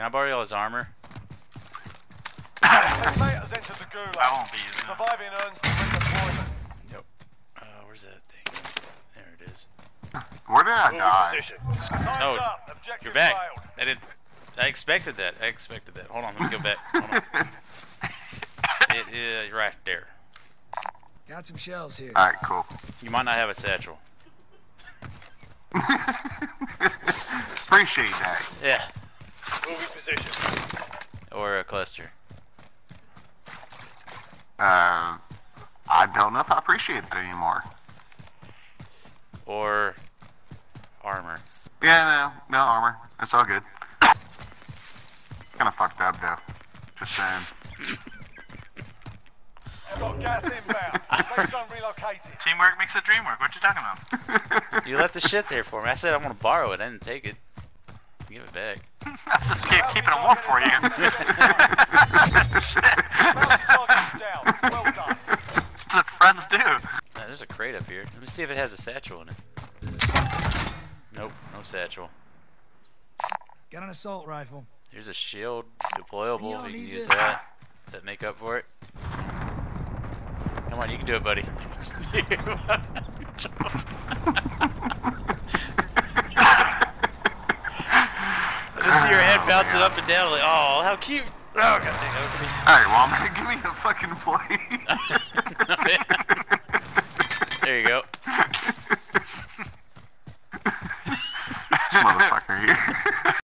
Can I borrow all his armor? Teammate has the. I won't be using it. Surviving earns redeployment. Yep. Uh, where's that thing? There it is. Where did I die? Time's Oh, up. Objective You're back. failed. I did. I expected that. I expected that. Hold on, let me go back. Hold on. it is right there. Got some shells here. Alright, cool. You might not have a satchel. Appreciate that. Yeah. Moving position. Or a cluster. Uh, I don't know if I appreciate that anymore. Or armor. Yeah, no, no armor. It's all good. Kinda fucked up though. Just saying. I've got gas inbound. Safe zone relocated. Teamwork makes the dream work. What you talking about? You left the shit there for me. I said I want to borrow it. I didn't take it. Give it back. I just keep keeping it warm for you. Bounty target's. Well done. That's what friends do. There's a crate up here. Let me see if it has a satchel in it. Nope, no satchel. Got an assault rifle. Here's a shield deployable. You If you can use this. that. Does that make up for it? Come on, you can do it, buddy. your head bouncing up and down like, oh, how cute. Oh, god dang, okay. Alright, well, man, give me a fucking plate. there you go. this motherfucker here.